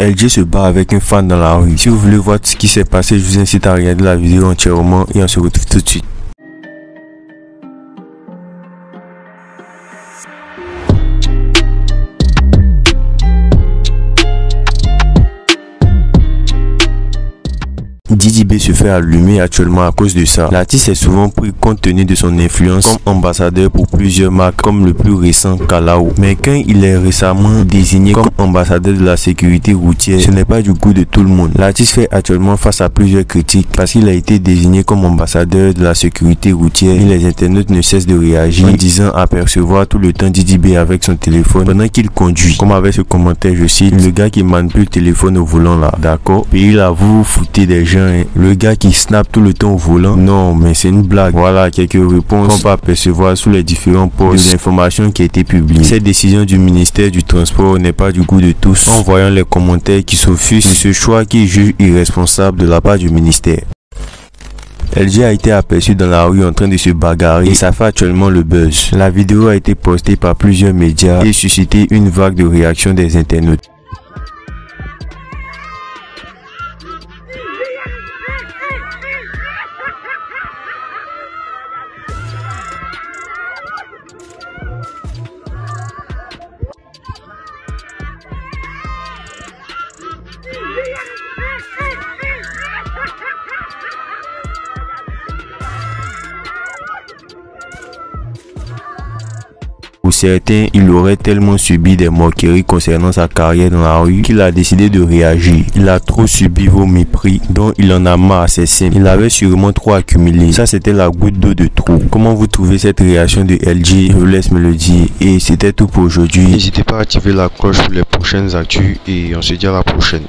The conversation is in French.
LG se bat avec un fan dans la rue. Si vous voulez voir ce qui s'est passé, je vous incite à regarder la vidéo entièrement et on se retrouve tout de suite. Se fait allumer actuellement à cause de ça. L'artiste est souvent pris compte tenu de son influence comme ambassadeur pour plusieurs marques comme le plus récent Kalao. Mais quand il est récemment désigné comme ambassadeur de la sécurité routière, ce n'est pas du goût de tout le monde. L'artiste fait actuellement face à plusieurs critiques parce qu'il a été désigné comme ambassadeur de la sécurité routière et les internautes ne cessent de réagir en disant apercevoir tout le temps Didi B avec son téléphone pendant qu'il conduit. Comme avec ce commentaire, je cite, le gars qui manipule le téléphone au volant là, d'accord Puis il avoue vous foutez des gens Hein. Le gars qui snap tout le temps au volant. Non, mais c'est une blague. Voilà quelques réponses qu'on peut apercevoir sous les différents postes d'informations qui a été publiées. Cette décision du ministère du Transport n'est pas du goût de tous. En voyant les commentaires qui s'offusent de ce choix qui juge irresponsable de la part du ministère. LG a été aperçu dans la rue en train de se bagarrer et ça fait actuellement le buzz. La vidéo a été postée par plusieurs médias et suscité une vague de réactions des internautes. Certains, il aurait tellement subi des moqueries concernant sa carrière dans la rue qu'il a décidé de réagir. Il a trop subi vos mépris, dont il en a marre, c'est simple. Il avait sûrement trop accumulé. Ça, c'était la goutte d'eau de trop. Comment vous trouvez cette réaction de LG Je vous laisse me le dire. Et c'était tout pour aujourd'hui. N'hésitez pas à activer la cloche pour les prochaines actus et on se dit à la prochaine.